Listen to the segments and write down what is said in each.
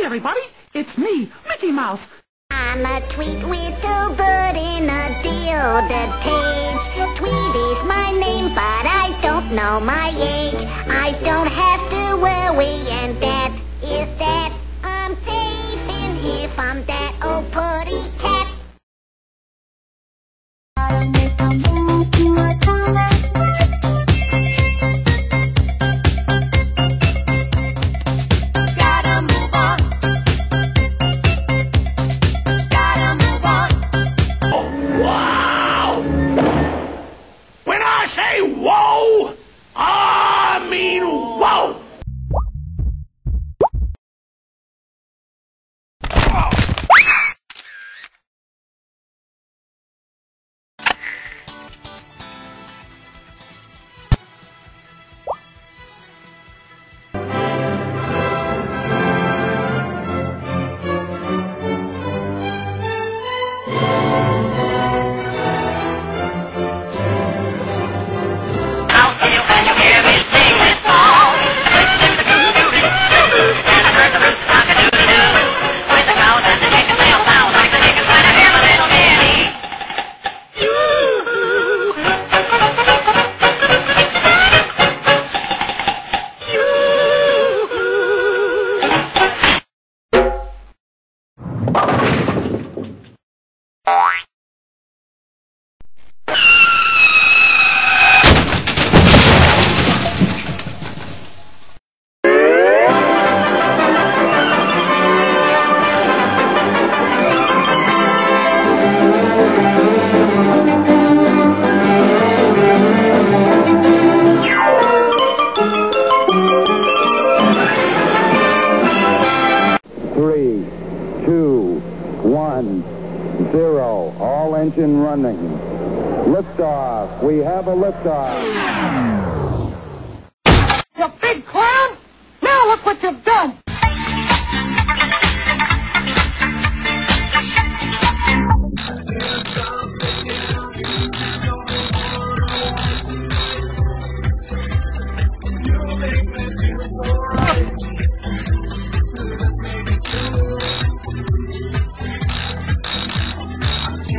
Hey, everybody, it's me, Mickey Mouse. I'm a tweet little bird in a deoded page. Tweet is my name, but I don't know my age. I don't have to worry, and that. Three, two, one, zero. All engine running. Liftoff. We have a liftoff.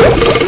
Thank you.